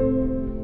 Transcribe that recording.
Música